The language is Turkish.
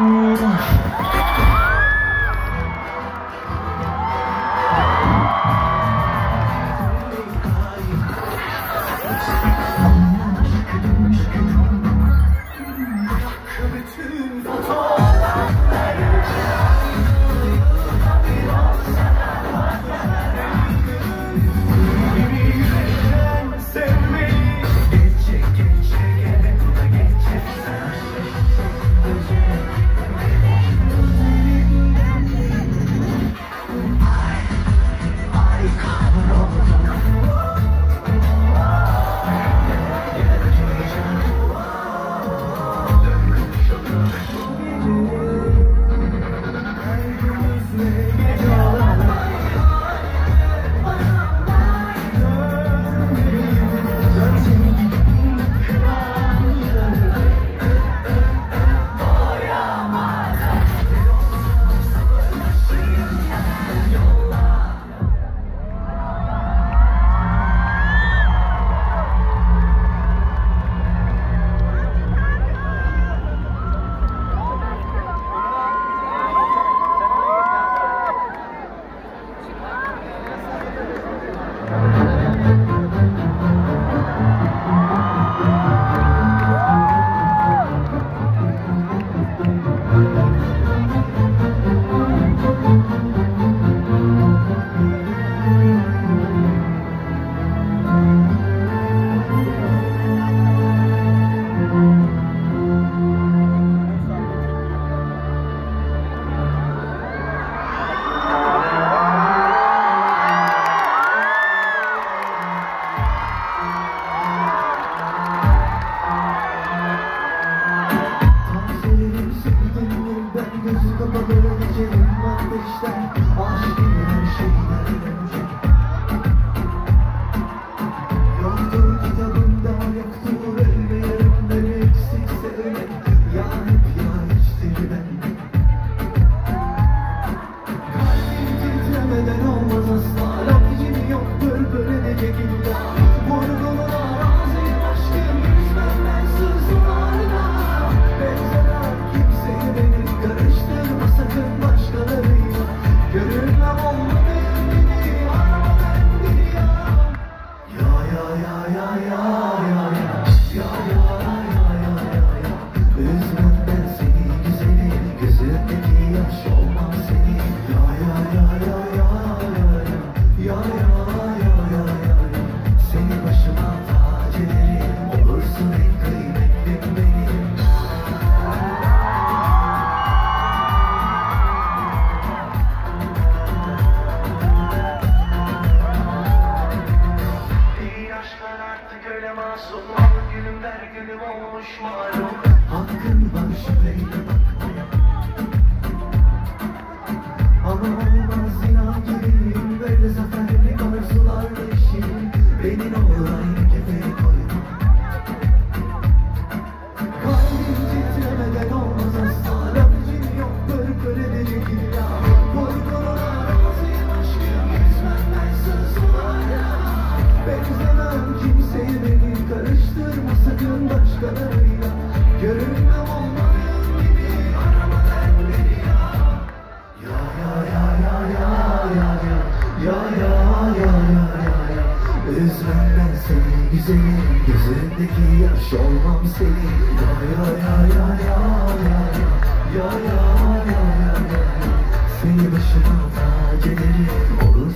木啊。make wish that all she Schmuck. seni Gözündeki yaş olmam seni Ya ya ya ya ya ya ya ya ya ya Seni başıma tac ederim Olur